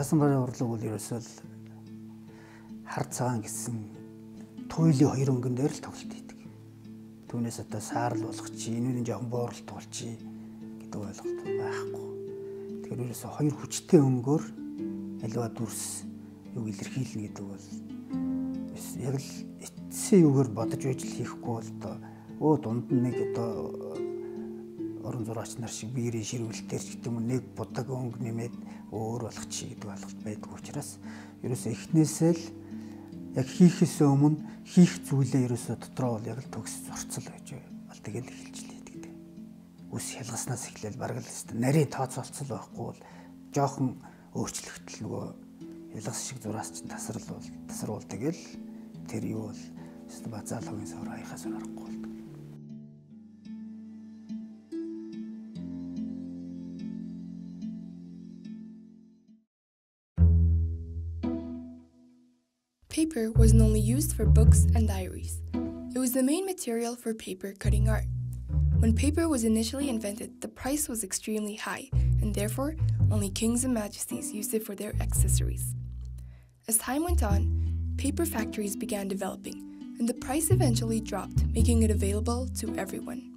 заасан барын урлаг бол ерөөсөө хар цагаан гэсэн туйлын хоёр өнгөн дээр л тоглолт хийдэг. Түүнээс одоо саарл болох чи, энэний жоохон бооролт болчи гэдэг ойлголт байхгүй. Тэгэхээр ерөөсөө хоёр хүчтэй өнгөөр аливаа дүрс юу илэрхийлнэ гэдэг бол яг л эцсийн юугаар бодож байж л хийхгүй бол одоо өө дунд нь нэг одоо орон зураач нар шиг биерийн ширүүлэлтээр ч гэдэг юм нэг будаг өнгө нэмээд өөр болох чи гэдэг алгалт байдаг учраас ерөөсөө эхнээсээ л яг хийхээс өмнө хийх зүйлээ ерөөсөө дотроо бол яг л төгс зурцал байж бол тэгэл эхэлж л гэдэг. Үс хялгаснаас эхлээл бараг л өстө нарийн тооцоолцол байхгүй бол жоохон өөрчлөгдөл нөгөө хялгас шиг зураас чинь тасрал бол тасруул тэгэл тэр юу бол хогийн савар хаяхаас аргагүй болдог. Wasn't only used for books and diaries, it was the main material for paper cutting art. When paper was initially invented, the price was extremely high, and therefore, only kings and majesties used it for their accessories. As time went on, paper factories began developing, and the price eventually dropped, making it available to everyone.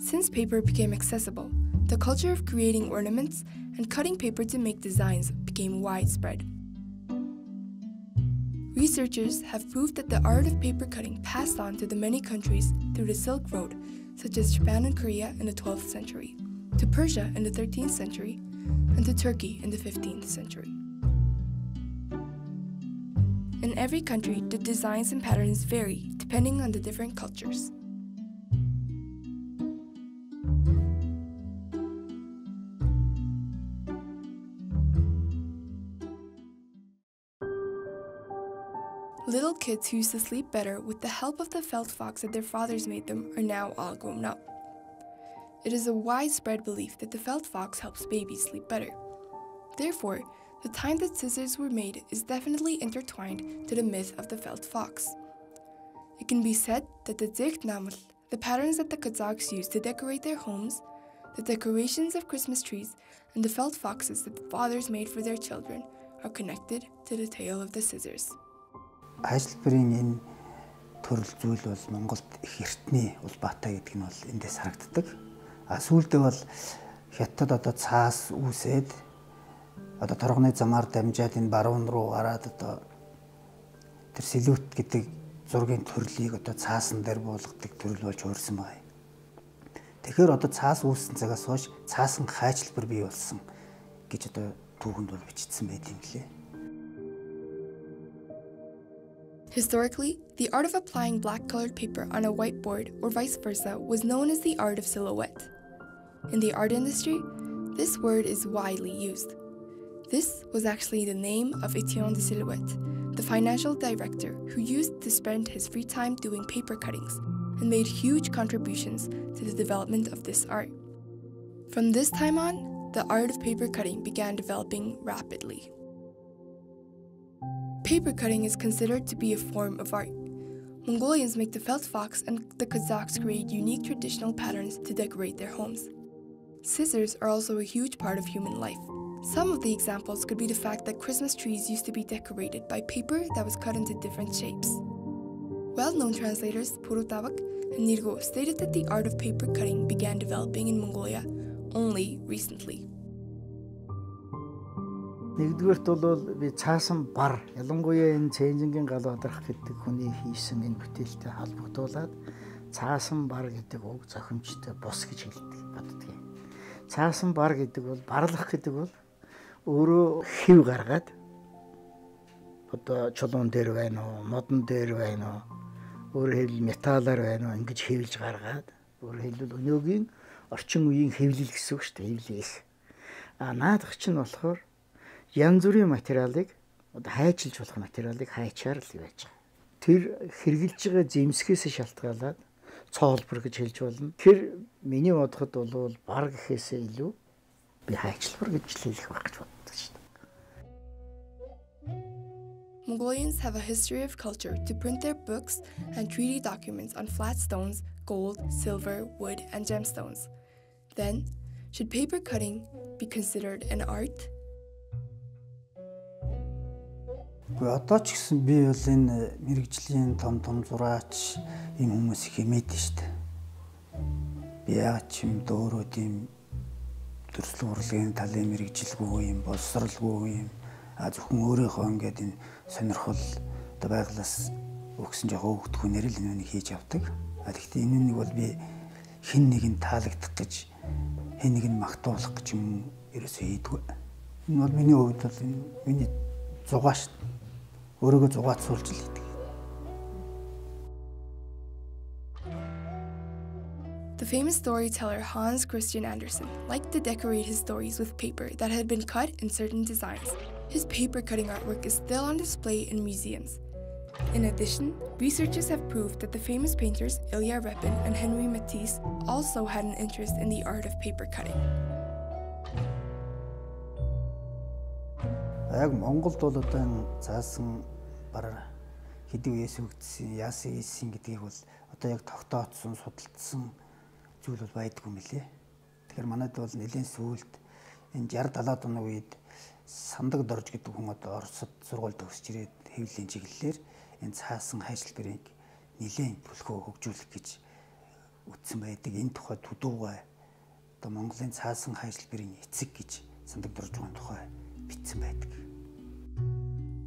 Since paper became accessible, the culture of creating ornaments and cutting paper to make designs became widespread. Researchers have proved that the art of paper cutting passed on to the many countries through the Silk Road, such as Japan and Korea in the 12th century, to Persia in the 13th century, and to Turkey in the 15th century. In every country, the designs and patterns vary depending on the different cultures. Kids who used to sleep better with the help of the felt fox that their fathers made them are now all grown up. It is a widespread belief that the felt fox helps babies sleep better. Therefore, the time that scissors were made is definitely intertwined to the myth of the felt fox. It can be said that the Dicht the patterns that the Kazakhs use to decorate their homes, the decorations of Christmas trees, and the felt foxes that the fathers made for their children are connected to the tale of the scissors. Хайшлбарын энэ төрөл зүйл бол Монголд их эртний улбаатай гэдэг нь бол эндээс харагддаг. А сүүлдээ бол хятад одоо цаас үүсээд одоо торгоны замаар дамжаад энэ баруун руу гараад одоо тэр сэлүүт гэдэг зургийн төрлийг одоо цаасан дээр буулгадаг төрөл болж өөрсөн байна. Тэгэхээр одоо цаас үүссэн цагаас хойш цаасан хайчлбар бий болсон гэж одоо түүхэнд бол бичсэн байт юм лээ. Historically, the art of applying black colored paper on a whiteboard or vice versa was known as the art of silhouette. In the art industry, this word is widely used. This was actually the name of Etienne de Silhouette, the financial director who used to spend his free time doing paper cuttings and made huge contributions to the development of this art. From this time on, the art of paper cutting began developing rapidly. Paper cutting is considered to be a form of art. Mongolians make the felt fox and the Kazakhs create unique traditional patterns to decorate their homes. Scissors are also a huge part of human life. Some of the examples could be the fact that Christmas trees used to be decorated by paper that was cut into different shapes. Well-known translators Purutavak and Nirgo stated that the art of paper cutting began developing in Mongolia only recently. Нэгдүгээрт бол би цаасан бар ялангуяа энэ цээнжингийн гал бадрах гэдэг хүний хийсэн энэ бүтээлтэй холбогдуулаад цаасан бар гэдэг үг зохимжтой бус гэж хэлдэг боддгийг. Цаасан бар гэдэг бол барлах гэдэг бол өөрөө хэв гаргаад одоо чулуун дээр байна уу, модон дээр байна уу, өөрөөр хэлбэл металлаар байна уу ингэж хэвлж гаргаад өөрөөр хэлбэл өнөөгийн орчин үеийн хэвлэл гэсэн үг шүү дээ, хэвлэл. А наадах чинь болохоор янз бүрийн материалыг одоо хайчилж болох материалыг хайчаар л байж байгаа. Тэр хэрглэж байгаа зэмсгээс шалтгаалаад цоолбор гэж хэлж болно. Тэр миний бодоход бол бар гэхээсээ илүү би хайчлбар гэж хэлэх байх гэж боддог шүү дээ. Mongolians have a history of culture to print their books and treaty documents on flat stones, gold, silver, wood, and gemstones. Then, should paper cutting be considered an art? Гэхдээ одоо ч гэсэн би бол энэ мэрэгжлийн том том зураач ийм хүмүүс хэмээд штэ. Би яг ч юм дөөрөө тийм төрслөг урлагийн талын мэрэгжилгүй юм, боловсралгүй юм. А зөвхөн өөрийнхөө ингээд энэ сонирхол одоо байглаас өгсөн жоо хөөгдөхүүнээр л энэ хийж явдаг. А тэгэхдээ энэ нэг бол би хин нэг нь таалагдах гэж хин нэг нь магтуулах гэж юм ерөөсөө хийдгүй. Энэ бол миний хувьд бол энэ миний зугаа шүү. Өөрийгөө зугаацуулж л хийдэг. The famous storyteller Hans Christian Andersen liked to decorate his stories with paper that had been cut in certain designs. His paper cutting artwork is still on display in museums. In addition, researchers have proved that the famous painters Ilya Repin and Henri Matisse also had an interest in the art of paper cutting. Яг Монголд бол одоо энэ заасан бараар хэдий үеэс өгдсөн, яасан ийсэн гэдгийг бол одоо яг тогтоодсон, судалдсан зүйл бол байдгүй мөлий. Тэгэхээр манайд бол нэлийн сүүлд энэ 60 70 оны үед сандаг дорж гэдэг хүн одоо Оросд сургууль төгсөж ирээд хэвлэлийн чиглэлээр энэ цаасан хайшилбарыг нэлийн төлхөө хөгжүүлэх гэж үтсэн байдаг. Энэ тухай төдөөгүй одоо Монголын цаасан хайшилбарын эцэг гэж сандаг дорж байгаа тухай бичсэн байдаг.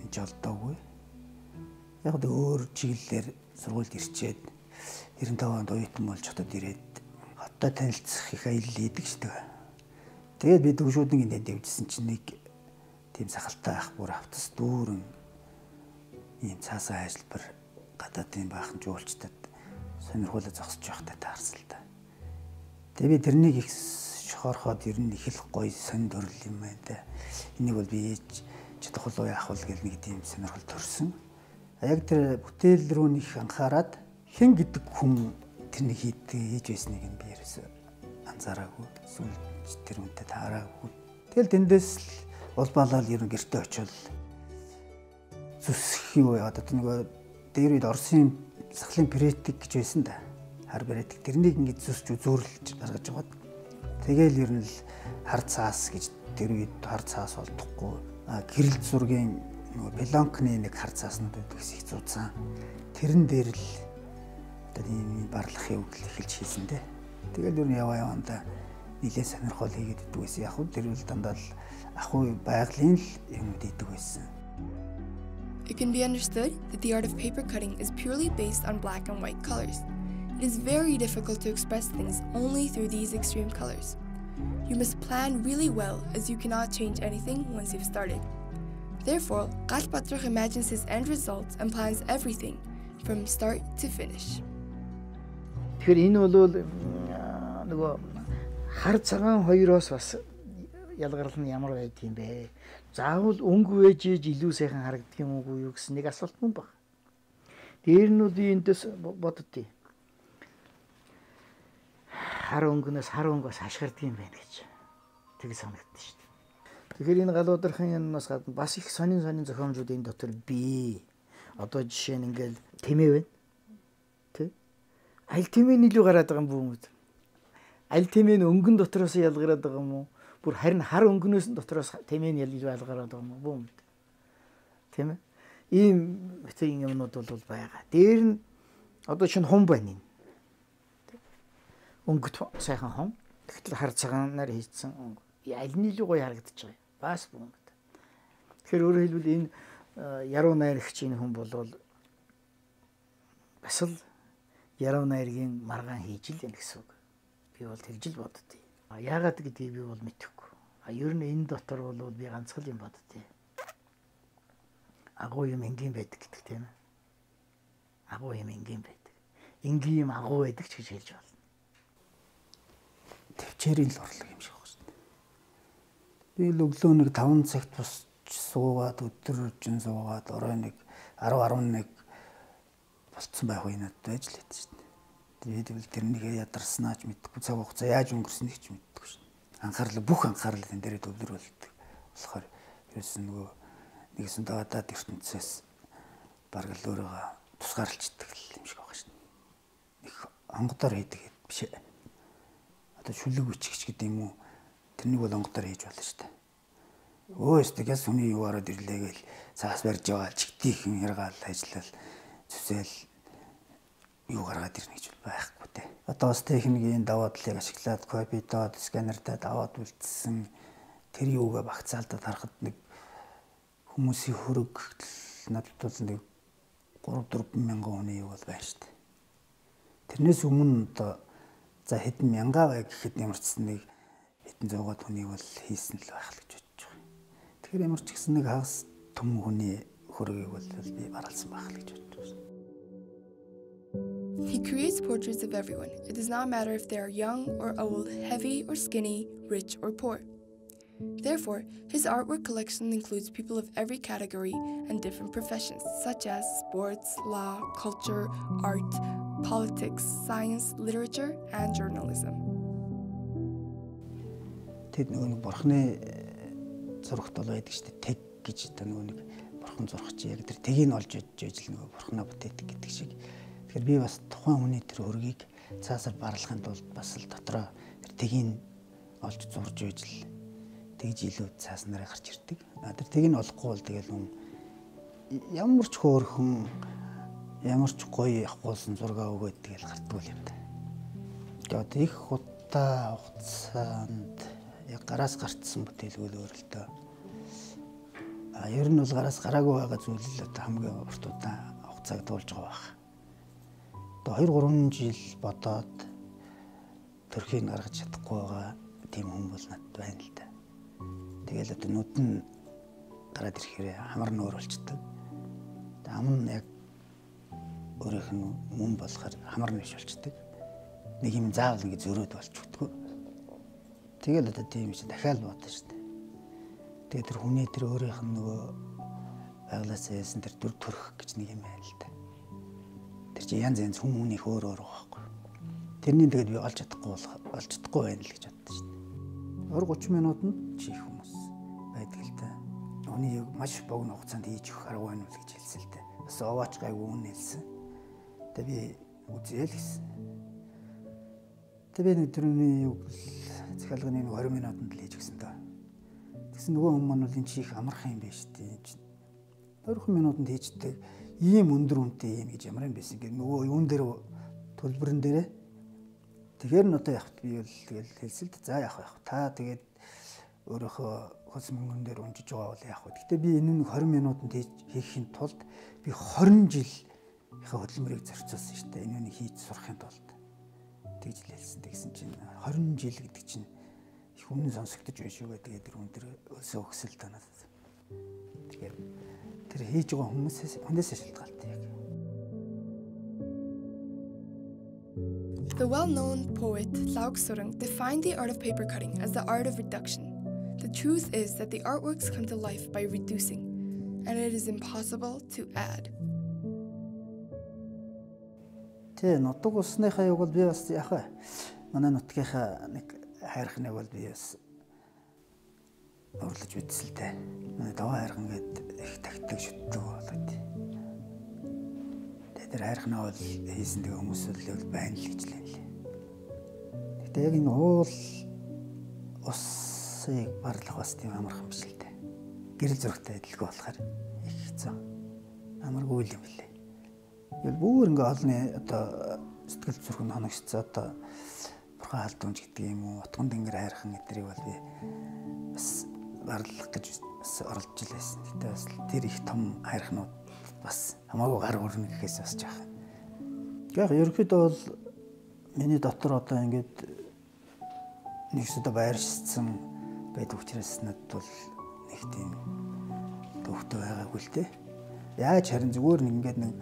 энэ жолдоогүй. Яг л өөр чиглэлээр сургуульд ирчээд 95 онд оюутан болж хотод ирээд одоо танилцах их аялал идэг шүү дээ. Тэгээд би төвшүүдний тэнд явжсэн чинь нэг тийм сахалтай ах бүр автас дүүрэн ийм цаасаа ажиллабар гадаадын баахан жуулчдад сонирхуулаа зогсож байхдаа таарсан л да. Тэгээ би тэрнийг их шохорхоод ер нь их л гоё сонд орл юм байна да. Энийг бол би ээж чадах уу яах вэ гэл нэг тийм сонирхол төрсөн. Яг тэр бүтээл рүү нэг анхаарад хэн гэдэг хүн тэрний хийдэг хийж байсныг нь би ерөөсөө анзаараагүй. Эсвэл тэр үнтэй таараагүй. Тэгэл тэндээс л улбаалал ер нь гэрте очивол зүсэх юу яагаад одоо нөгөө дээр үед Оросын сахлын претик гэж байсан да. Хар претик тэрнийг ингэ зүсч зөөрлөж гаргаж байгаад тэгэл ер нь л хар цаас гэж тэр үед хар цаас олдохгүй. А гэрэл зургийн нөгөө пелонкны нэг хар цааснууд байдаг гэсэн их зузаан. Тэрэн дээр л одоо ийм барлахын үгэл эхэлж хийсэн дээ. Тэгэл ер нь яваа явандаа нилээ сонирхол хийгээд идэг байсан. Яг нь тэр үл дандаа л ахуй байгалийн л юмуд идэг байсан. It can be understood that the art of paper cutting is purely based on black and white colors. It is very difficult to express things only through these extreme colors. You must plan really well as you cannot change anything once you've started. Therefore, Gajpatruk imagines his end result and plans everything from start to finish. ялгарл нь ямар байд юм бэ? Заавал өнгө ээжээж илүү сайхан харагдах юм уу гэсэн нэг асуулт мөн баг. Дээр нь үүнтэс боддتي. Хар өнгөнөөс хар өнгөөс хашгирдаг юм байна гэж. Тэг санагддаг шүү дээ. Тэгэхээр энэ галуудрахын юмнаас гадна бас их сонин сонин зохиомжууд энэ дотор бий. Одоо жишээ нь ингээл тэмээ байна аль тэмээ илүү гараад байгаа юм бүү юм. Аль тэмээ нь өнгөн дотроос ялгараад байгаа юм уу? Бүр харин хар өнгнөөс дотроос тэмээ нь илүү ялгараад байгаа юм бүү юм. Тийм ээ. Ийм битэн юмнууд бол байгаа. Дээр нь одоо чинь хум байна юм өнгөт сайхан хон. Тэгтэл хар цагаанаар хийсэн өнгө. Аль нь илүү гоё харагдаж байгаа юм. Бас бүгд. Тэгэхээр өөрөөр хэлбэл энэ яруу найрагчийн хүн болвол бас л яруу найргийн маргаан хийж л юм гэсэн үг. Би бол тэгж л боддتي. А яагаад гэдгийг би бол мэдэхгүй. А ер нь энэ дотор бол би ганцхан юм боддتي. Агуу юм энгийн байдаг гэдэг тийм ээ. Агуу юм энгийн байдаг. Энгийн юм агуу байдаг ч гэж хэлж байна. Төвчээрийн л орлого юм шиг байна шүү дээ. Би л өглөө нэг 5 цагт бус суугаад өдөр жин суугаад орой нэг 10 11 болцсон байх үе надад байдаг шүү дээ. Тэгээд бол тэрнийг ядарснаач мэдгүй цаг хугацаа яаж өнгөрснийг ч мэддэггүй шүү. Анхаарал бүх анхаарал энэ дээрээ төвлөрүүлдэг. болохоор ерөөсөн нөгөө нэгсэн даадад ертөнцөөс бараг л өөрийгөө тусгаарлцдаг юм шиг байгаа шүү. Их онгодоор хийдэг биш ээ. Одоо шүлэг үчигч гэдэг юм уу? Тэрнийг бол онгодоор хийж болно шүү дээ. Өө өстөгөөс хүний юу ороод ирлээ гээл цаас барьж байгаа чигтийн хэргаал ажиллал зүсэл юу гаргаад ирнэ гэж байхгүй те. Одоо бас техникийн даваа талыг ашиглаад копи доод сканертай даваад үлдсэн тэр юугаа багцаалдад харахад нэг хүмүүсийн хөрөг надад бол нэг 3 4 мянган хүний юу бол байна шүү дээ. Тэрнээс өмнө одоо за хэдэн мянга бай гэхэд ямар ч нэг хэдэн зугаа хүний бол хийсэн л байх л гэж Тэгэхээр ямар ч гэсэн нэг хагас том хүний хөрөгийг бол би баралсан байх л гэж бодож байна. He creates portraits of everyone. It does not matter if they are young or old, heavy or skinny, rich or poor. Therefore, his artwork collection includes people of every category and different professions, such as sports, law, culture, art, politics, science, literature, and journalism. Тэд нөгөө бурхны зурагт бол байдаг шүү дээ. Тэг гэж одоо нөгөө нэг бурхан зурх чи яг тэр тэгийг олж иж л нөгөө бурханаа бүтээдэг гэдэг шиг. Тэгэхээр би бас тухайн хүний тэр хөргийг цаасаар барлахын тулд бас л дотроо тэр тэгийг олж зурж иж л тэгж илүү цааснараа гарч ирдэг. Тэр тэгийг олохгүй бол тэгэл хүн ямар ч хөөрхөн ямар ч гоё явахгүйсэн зураг өгөөд тэгэл гартгүй юм да. Тэгээд их удаа хугацаанд яг гараас гарцсан бүтээлгүүл өөр л дөө. А ер нь бол гараас гараагүй байгаа зүйл л одоо хамгийн урт удаан хугацааг дуулж байгаа байх. Одоо 2 3 жил бодоод төрхийг гаргаж чадахгүй байгаа тийм хүн бол надад байна л да. Тэгэл одоо нүд нь гараад ирэхээр хамар нөр болчдөг. Ам нь яг өөрийнх нь мөн болохоор хамар нэш болчдөг. Нэг юм заавал ингэ зөрөөд болчихдгоо. Тэгэл одоо тийм чи дахиад бодно шүү дээ. Тэгээ тэр хүний тэр өөрийнх нь нөгөө байглаас яасан тэр дүр төрх гэж нэг юм байл л да. Тэр чи янз янз хүмүүнийх өөр өөр байгаа байхгүй. Тэрний тэгээд би олж чадахгүй болох олж чадахгүй байна л гэж боддоо шүү дээ. 20 30 минутанд чих хүмүүс байдаг л. Оны яг маш богино хугацаанд хийж өгөх арга байна уу гэж хэлсэн л дээ. Бас овооч гайгүй үн Тэгээ би үзээл гэсэн. Тэгээ би нэг төрний юу захиалганы 20 минутанд л хийж гисэн даа. Тэгсэн нөгөө хүмүүс маань бол энэ чи их амархан юм байна шүү дээ. 20 минутанд хийждэг ийм өндөр үнэтэй юм гэж ямар юм байсан гэх нөгөө юун дээр төлбөрөн дээрээ тэгэхээр нь одоо явахт би бол тэгэл хэлсэлт за явах явах та тэгээд өөрийнхөө хос мөнгөн дээр унжиж байгаа бол вэ. Гэтэ би энэ нэг 20 минутанд хийхин тулд би 20 жил ихэ хөдөлмөрийг зарцуулсан шүү дээ. Энэ үнийг хийж сурахын тулд тэгж л хэлсэн. Тэгсэн чинь 20 жил гэдэг чинь их өмнө сонсогдож байна шүү гэдэг тэгээд тэр хүн тэр өсөө өгсөл танаас. Тэгээд тэр хийж байгаа хүмүүсээс хүнээс шалтгаалтай яг. The well-known poet Lauk Surang defined the art of paper cutting as the art of reduction. The truth is that the artworks come to life by reducing, and it is impossible to add. Тэ нутаг усныхаа юг бол би бас яг манай нутгийнхаа нэг хайрхныг бол би бас л дээ. Манай даваа хайрхан гээд их тагтдаг шүтдэг болоод. Тэгээ тэр хайрхнаа бол хийсэн тэгээ хүмүүс л байна л гэж лээ. Гэтэ яг энэ уул усыг барлах бас тийм амархан биш л дээ. Гэрэл зургтай адилгүй болохоор их хэцүү. Амаргүй юм лээ. Ингээл бүр ингээ олны одоо сэтгэл зүрх нь хоногшцоо одоо бурхан халдванж гэдэг юм уу утган тэнгэр хайрхан эдрийг бол би бас барлах гэж бас оролдож илсэн. Гэтэ бас тэр их том хайрхнууд бас хамаагүй гар өрнө гэхээс бас жаах. Яг ерөөхдөө бол миний дотор одоо ингээд нэг ч одоо байршсан байдаг учраас надад бол нэг тийм төвхтөө байгаагүй л дээ. Яаж харин зүгээр нэг ингээд нэг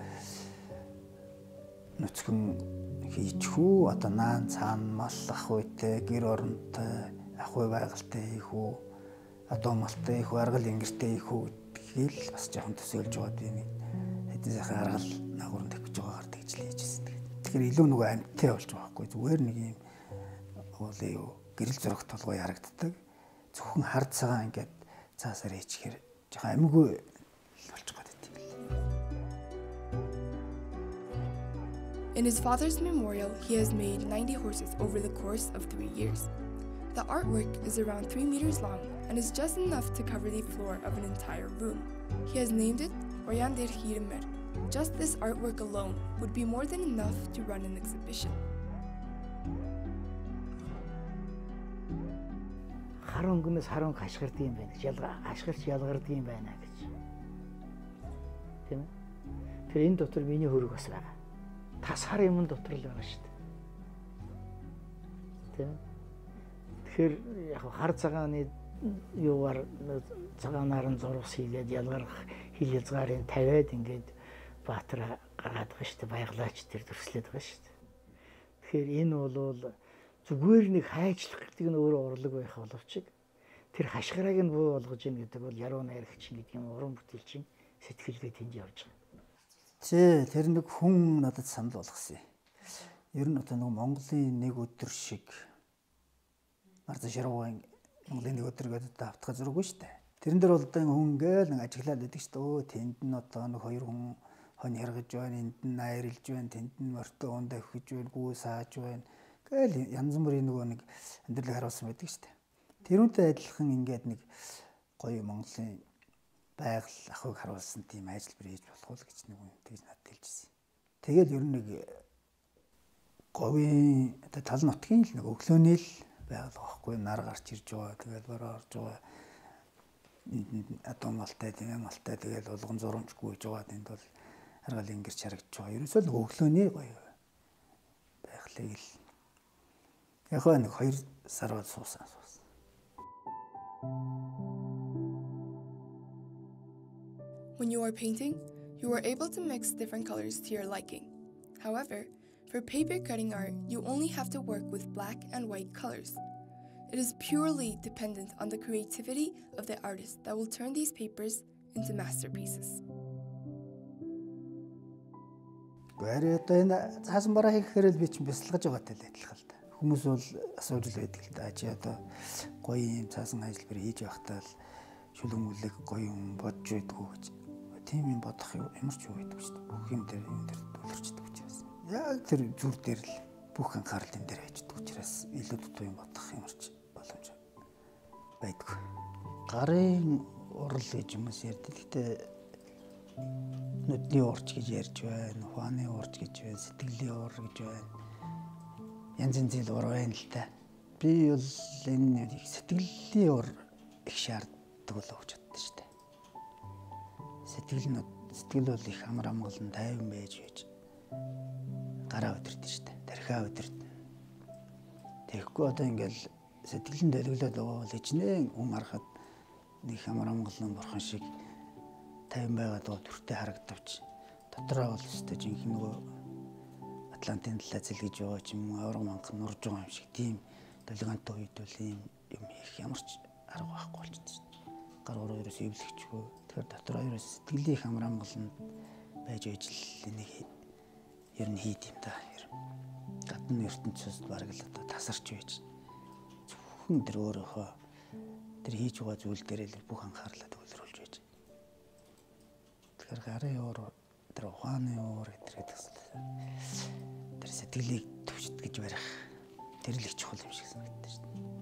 нүцгэн хийчихүү одоо наан цаана мал ах үйтэй гэр оронтой ах уй байгальтай хийх үү адуу малтай үү аргал ингэртэй хийх үү гэдгийг л бас жоохон төсөөлж байгаа би нэг сайхан аргал нагуурн тавьж байгаагаар тэгж л хийжсэн. Тэгэхээр илүү нөгөө амттай болж байгаа байхгүй зүгээр нэг юм уулын юу гэрэл зураг толгой ярагддаг. Зөвхөн хар цагаан ингээд цаасаар хийчихээр жоохон амигүй болж In his father's memorial, he has made 90 horses over the course of three years. The artwork is around 3 meters long and is just enough to cover the floor of an entire room. He has named it Oyandir Hirimer. Just this artwork alone would be more than enough to run an exhibition. Хар өнгөнөөс хар өнгө хашгирдаг юм байна гэж ялгаа хашгирч ялгардаг юм байна гэж. Тийм ээ. Тэр энэ дотор миний хөрөг бас байгаа. Тас хар юм дотор л байгаа шүү дээ. Тийм ээ. Тэгэхээр яг хар цагааны юугаар цагаанаар нь зурвас хийгээд ялгарх хил хязгаарын тавиад ингээд баатар гаргаад байгаа шүү дээ баяглаач тэр төрслээд байгаа шүү дээ. Тэгэхээр энэ бол зүгээр нэг хайчлах гэдэг нь өөрөө урлаг байх боловч тэр хашгирааг нь буу болгож ийн гэдэг бол яруу найрагч гэдэг юм уран бүтээлчин сэтгэлгээ тэнд явж байгаа. Зэ тэр нэг хүн надад санал болгосон юм. Ер нь одоо нэг Монголын нэг өдөр шиг Марзан Шаруугийн Монголын нэг өдөр гэдэг автах зураггүй шүү дээ. Тэрэн дээр бол одоо хүн ингээл нэг ажиглаад байдаг шүү дээ. Өө тэнд нь одоо нэг хоёр хүн хон яргаж байна, энд нь найрлж байна, тэнд нь морьтой унд авхиж байна, гүү сааж байна. Гээл янз бүрийн нөгөө нэг амьдралыг харуулсан байдаг шүү дээ. Тэрүүнтэй адилхан ингээд нэг гоё Монголын байгаль ахыг харуулсан тийм ажил бэр хийж болох уу гэж нэг юм тэгж над хэлжсэн. Тэгэл ер нь нэг э, говийн одоо тал нутгийн л нэг өглөөний л байгаль واخгүй нар гарч ирж байгаа. Тэгэл бороо орж байгаа атом малтай тийм ээ малтай тэгэл улган зурамжгүй гэж байгаа. Тэнд бол харгал ингэрч харагдж байгаа. Ерөөсөө л өглөөний гоё байгалыг л яг нэг 2 сар бол суусан суусан. Thank you When you are painting, you are able to mix different colors to your liking. However, for paper cutting art, you only have to work with black and white colors. It is purely dependent on the creativity of the artist that will turn these papers into masterpieces. Гэрээ одоо энэ цаасан бараа хийхээр л би чинь бясалгаж байгаатай л адилхан л да. Хүмүүс бол асууж л байдаг л да. Чи одоо гоё юм цаасан ажиллабар хийж байхдаа л шүлэг мүлэг гоё юм бодж байдгүй гэж. Тийм юм бодох ямар ч юу байдаг шүү дээ. Бүх юм дээр юм дээр тулгарчдаг учраас. Яг тэр зүр дээр л бүх анхаарал энэ дээр хайждаг учраас илүү дутуу юм бодох ямар ч боломж байдгүй. Гарын урал гэж хүмүүс ярьдаг. Гэхдээ нүдний урч гэж ярьж байна, ухааны урч гэж байна, сэтгэлийн ур гэж байна. Янз янзын ур байна л та. Би бол энэ сэтгэлийн ур их шаарддаг болоо гэж боддоо шүү дээ. Сэтгэл нь сэтгэл бол их амар амгалан тайван байж байж гараа шүү дээ. Тархиа өдөрдөн. Тэгэхгүй одоо ингээл сэтгэлэн дэлгэлээд байгаа бол ичнээ хүн харахад нэг амар амгалан бурхан шиг тайван байгаад байгаа төртөө харагдавч дотроо бол өстэй жинхэнэ нөгөө Атлантын талаа зэлгэж байгаа ч юм уу авраг манхан нурж байгаа юм шиг тийм долгионтой үед бол ийм юм хийх ямар ч арга байхгүй болчихсон. Гар уруу ерөөс эвлэгчгүй. Тэгэхээр дотроо ерөөс сэтгэлийн их амар амгалан байж ээж л энийг ер нь хийд юм да. Гадны ертөнцөөс бараг л одоо тасарч байж зөвхөн тэр өөрөөхөө тэр хийж байгаа зүйл дээр л бүх анхаарлаа төвлөрүүлж байж. Тэгэхээр гарын уур тэр ухааны уур гэдэг тэр сэтгэлийг төвчд гэж барих тэр л их чухал юм шиг санагдаж байна.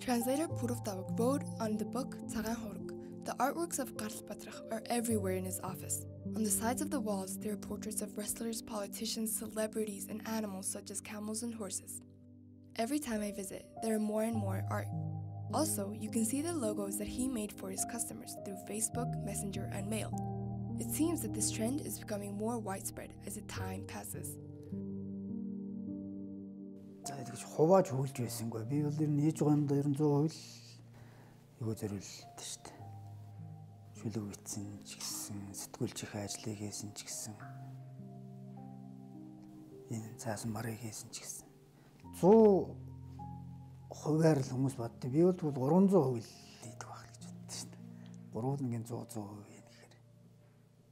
Translator Puruvtavak wrote on the book Tsaran Horuk. The artworks of Karl Patrach are everywhere in his office. On the sides of the walls, there are portraits of wrestlers, politicians, celebrities, and animals such as camels and horses. Every time I visit, there are more and more art. Also, you can see the logos that he made for his customers through Facebook, Messenger, and mail. It seems that this trend is becoming more widespread as the time passes. Тэгж хувааж хөлж байсангүй. Би бол ер нь хийж байгаа юмдаа 900% л юу зориулдаг шүү дээ. Шүлэг битсэн ч гэсэн, сэтгүүлчих ажлыг хийсэн ч гэсэн энэ цаасан барыг хийсэн ч гэсэн 100 хувиар л хүмүүс боддог. Би бол 300% л хийдэг байх гэж боддог шүү дээ. 3-ын 100 100%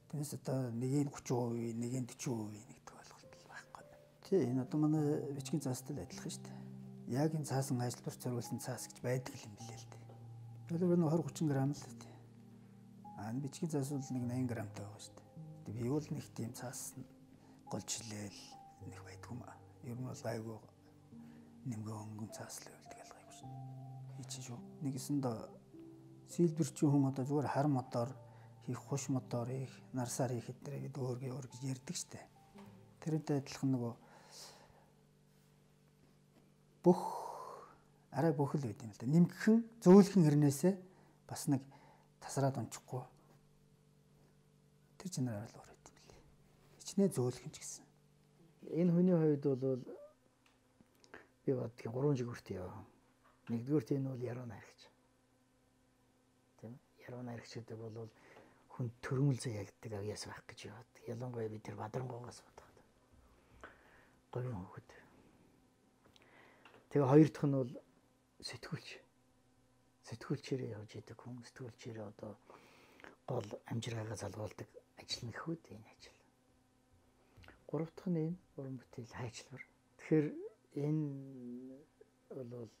Тэрнээс одоо нэг нь 30%, нэг нь 40% нэгдэг ойлголт байхгүй. Тий, энэ одоо манай бичгийн цаастай адилхан шүү дээ. Яг энэ цаасан ажиллабар зориулсан цаас гэж байдаг юм билээ л дээ. Тэгэхээр нэг 20 30 грамм л дээ. Аа энэ бичгийн цаас бол нэг 80 грамтай байгаа шүү дээ. Тэг би бол нэг тийм цаас голжилээл нэг байдаг юм аа. Ер нь бол гайгүй нэмгээ өнгөн цааслаа үлдэг ялгаагүй шүү дээ. Хий чи шүү. Нэгэсэнд сэлбэрчүүн хүн одоо зүгээр хар мотор хийх хуш мотор их нарсаар хийх гэдэг өөр өөр гэж ярьдаг штэ. Тэрнтэй адилхан нөгөө бүх арай бөхөл байд юм л да. Нимгхэн зөөлхөн хэрнээсээ бас нэг тасраад унчихгүй. Тэр чинээр арай л өөр байд юм лээ. Хичнээн зөөлхөн ч гэсэн. Энэ хүний хувьд бол би бодгийн 3 жигүүрт яа. Нэгдүгürt энэ бол яруу найрагч. Тийм яруу найрагч гэдэг бол хүн төрөмөл заяагдаг авьяас байх гэж яваад. Ялангуяа бид тэр бадрангуугаас бодоход. Говийн хөхөд. Тэгээ хоёр дахь нь бол сэтгүүлч. Сэтгүүлчээрээ явж идэг хүн сэтгүүлчээрээ одоо гол амжиргаагаа залгуулдаг ажил нь хүүд энэ ажил. Гурав дахь нь энэ уран бүтээл хайчилбар. Тэгэхээр энэ бол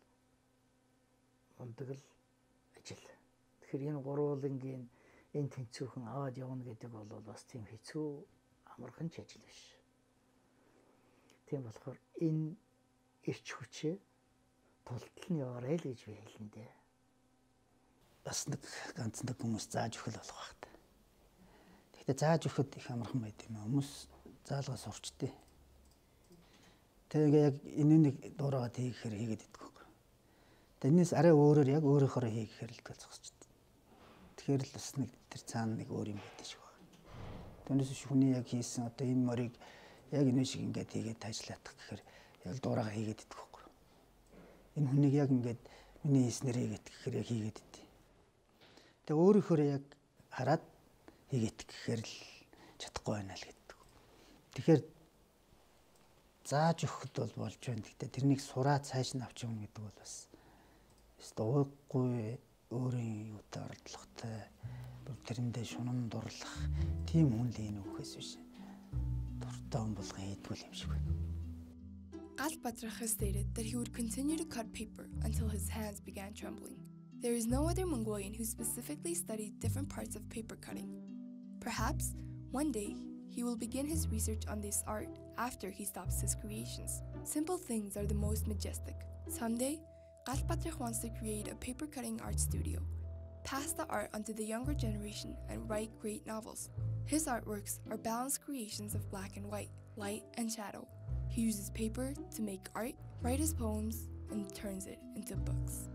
мундаг л ажил. Тэгэхээр энэ гурвуулангийн энэ тэнцвүүхэн аваад явна гэдэг бол бас тийм хэцүү амархан ч ажил биш. Тийм болохоор энэ ирч хүчээ тултал нь яваарай л гэж би хэлнэ дээ. Бас нэг ганц нэг хүмүүс зааж өгөх болох байх та. Гэхдээ зааж өгөхөд их амархан байд юм хүмүүс заалгаас урчтээ. Тэгээ яг энэ нэг дуурайгаа хийхээр хийгээд идэх. Тэрнээс арай өөрөөр яг өөрөөхөө хийхээр л зогсож байна. Тэгэхээр л бас нэг тэр цаана нэг өөр юм байдаг шүү. Тэрнээс биш хүний яг хийсэн одоо энэ морийг яг энэ шиг ингээд хийгээд ажиллаадах гэхээр яг дуурайгаа хийгээд идэх байхгүй. Энэ хүнийг яг ингээд миний хийснээр хийгээд гэхээр яг хийгээд идэв. Тэгээ өөрөөхөө яг хараад хийгээд гэхээр л чадахгүй байна л гэдэг. Тэгэхээр зааж өгөхөд бол болж байна. Гэхдээ тэрнийг сураад цааш нь авч явна гэдэг бол бас өстой ууггүй өөрийн юутай оролдлоготой тэрэндээ шунан дурлах тийм хүн л энэ үхээс биш. Дуртай хүн болгон хийдгүүл юм шиг байна. Galbatracha stated that he would continue to cut paper until his hands began trembling. There is no other Mongolian who specifically studied different parts of paper cutting. Perhaps one day he will begin his research on this art after he stops his creations. Simple things are the most majestic. Someday, Galpatrich wants to create a paper cutting art studio, pass the art onto the younger generation, and write great novels. His artworks are balanced creations of black and white, light and shadow. He uses paper to make art, write his poems, and turns it into books.